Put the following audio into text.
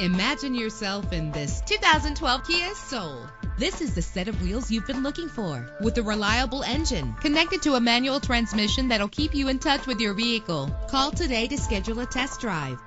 Imagine yourself in this 2012 Kia Soul. This is the set of wheels you've been looking for with a reliable engine connected to a manual transmission that'll keep you in touch with your vehicle. Call today to schedule a test drive.